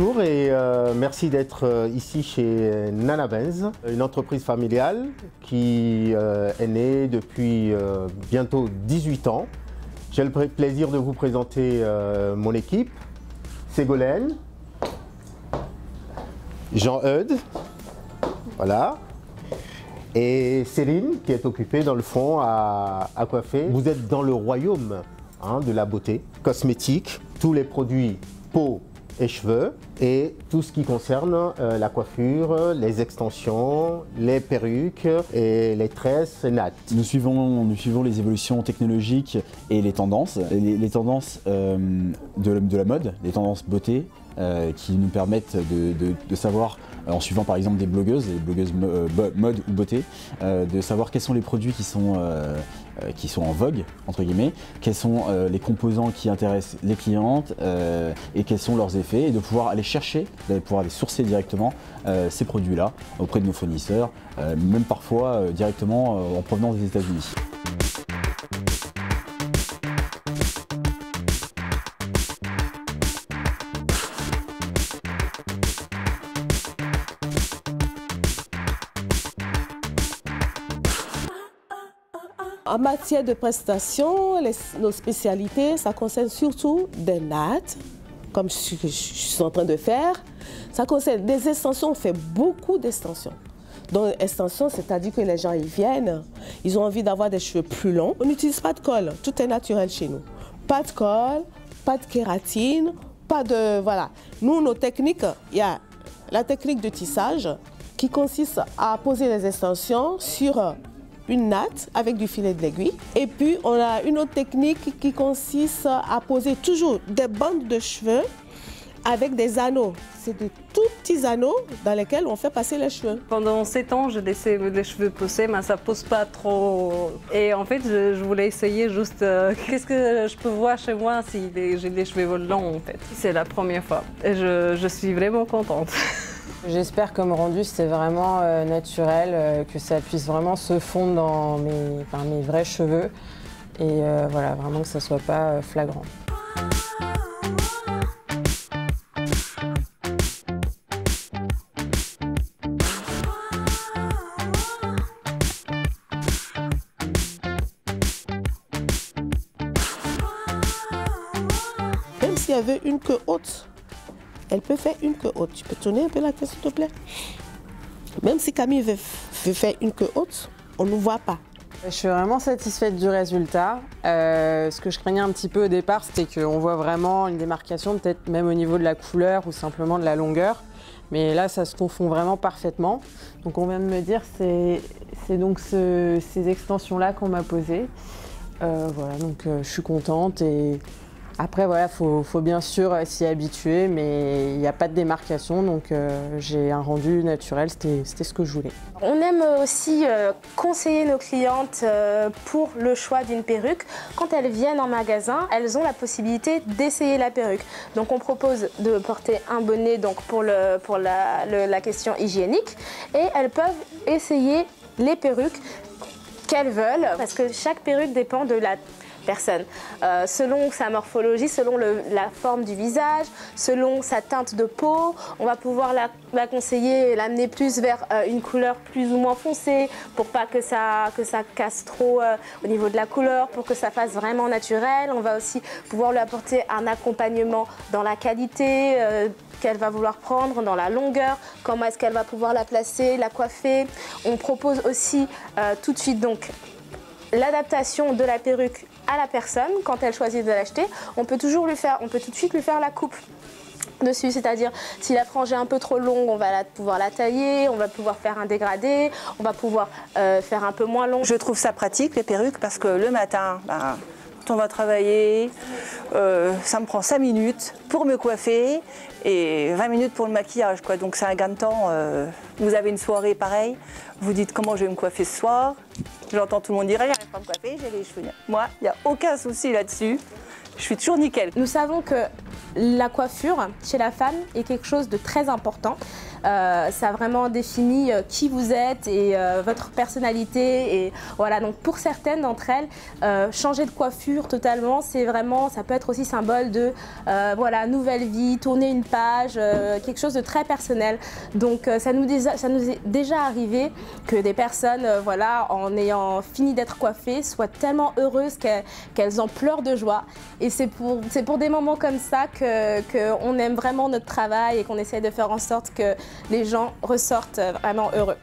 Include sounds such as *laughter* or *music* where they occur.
Bonjour et euh, merci d'être euh, ici chez Nana Benz, une entreprise familiale qui euh, est née depuis bientôt 18 ans. J'ai le plaisir de vous présenter mon équipe, Ségolène, Jean-Eudes, voilà, et Céline qui est occupée dans le fond à, coiffer. Vous êtes dans le royaume hein, de la beauté, cosmétique, tous les produits peau et cheveux et tout ce qui concerne euh, la coiffure, les extensions, les perruques et les tresses nattes. Nous suivons, nous suivons les évolutions technologiques et les tendances, les, tendances euh, de, la mode, les tendances beauté euh, qui nous permettent de, savoir en suivant par exemple des blogueuses, des blogueuses mode ou beauté, de savoir quels sont les produits qui sont euh, qui sont en vogue, entre guillemets, quels sont euh, les composants qui intéressent les clientes euh, et quels sont leurs effets, et de pouvoir aller chercher, de pouvoir aller sourcer directement ces produits-là auprès de nos fournisseurs, même parfois directement en provenance des États-Unis. En matière de prestations, nos spécialités, ça concerne surtout des nattes, comme je, suis en train de faire. Ça concerne des extensions, on fait beaucoup d'extensions. Donc, extension, c'est-à-dire que les gens, ils viennent, ils ont envie d'avoir des cheveux plus longs. On n'utilise pas de colle, tout est naturel chez nous. Pas de colle, pas de kératine, pas de... Voilà. Nous, nos techniques, il y a la technique de tissage qui consiste à poser les extensions sur une natte avec du filet de l'aiguille. Et puis, on a une autre technique qui consiste à poser toujours des bandes de cheveux avec des anneaux. C'est de tout petits anneaux dans lesquels on fait passer les cheveux. Pendant 7 ans, j'ai laissé les cheveux pousser, mais ça pousse pas trop. Et en fait, je, voulais essayer juste euh, *laughs* qu'est-ce que je peux voir chez moi si j'ai des cheveux longs en fait. C'est la première fois et je suis vraiment contente. *laughs* J'espère que rendu c'est vraiment euh, naturel, euh, que ça puisse vraiment se fondre dans mes, vrais cheveux et euh, voilà, vraiment que ça soit pas flagrant. Même s'il y avait une queue haute, elle peut faire une queue haute. Tu peux tourner un peu la tête, s'il te plaît? Même si Camille veut, faire une queue haute, on ne voit pas. Je suis vraiment satisfaite du résultat. Euh, ce que je craignais un petit peu au départ, c'était qu'on voit vraiment une démarcation, peut-être même au niveau de la couleur ou simplement de la longueur. Mais là, ça se confond vraiment parfaitement. Donc on vient de me dire, c'est donc ces extensions-là qu'on m'a posées. Euh, voilà, donc euh, je suis contente et après, voilà, il faut, bien sûr s'y habituer, mais il n'y a pas de démarcation, donc euh, j'ai un rendu naturel, c'était ce que je voulais. On aime aussi euh, conseiller nos clientes euh, pour le choix d'une perruque. Quand elles viennent en magasin, elles ont la possibilité d'essayer la perruque. Donc on propose de porter un bonnet donc pour, le, pour la, la question hygiénique et elles peuvent essayer les perruques qu'elles veulent parce que chaque perruque dépend de la personne. Euh, selon sa morphologie, selon la forme du visage, selon sa teinte de peau, on va pouvoir la, conseiller, l'amener plus vers euh, une couleur plus ou moins foncée pour pas que ça, que ça casse trop euh, au niveau de la couleur, pour que ça fasse vraiment naturel. On va aussi pouvoir lui apporter un accompagnement dans la qualité qu'elle va vouloir prendre, dans la longueur, comment est-ce qu'elle va pouvoir la placer, la coiffer. On propose aussi tout de suite donc l'adaptation de la perruque à la personne quand elle choisit de l'acheter. On peut toujours lui faire, on peut tout de suite lui faire la coupe dessus, c'est-à-dire si la frange est un peu trop longue, on va pouvoir la tailler, on va pouvoir faire un dégradé, on va pouvoir euh, faire un peu moins long. Je trouve ça pratique les perruques parce que le matin, ben, quand on va travailler, euh, ça me prend 5 minutes pour me coiffer et 20 minutes pour le maquillage. Quoi. Donc c'est un gain de temps. Euh, vous avez une soirée pareille, vous dites comment je vais me coiffer ce soir. J'entends tout le monde dire, j'arrive pas à me coiffer, j'ai les cheveux. Moi, il n'y a aucun souci là-dessus. Je suis toujours nickel. Nous savons que La coiffure chez la femme est quelque chose de très important. Euh, ça vraiment définit euh, qui vous êtes et euh, votre personnalité. Et voilà, donc pour certaines d'entre elles, changer de coiffure totalement, c'est vraiment, ça peut être aussi symbole de voilà, nouvelle vie, tourner une page, quelque chose de très personnel. Donc ça nous, ça nous est déjà arrivé que des personnes, voilà, en ayant fini d'être coiffées, soient tellement heureuses qu'elles en pleurent de joie. Et c'est pour, pour des moments comme ça qu'on que aime vraiment notre travail et qu'on essaie de faire en sorte que les gens ressortent vraiment heureux.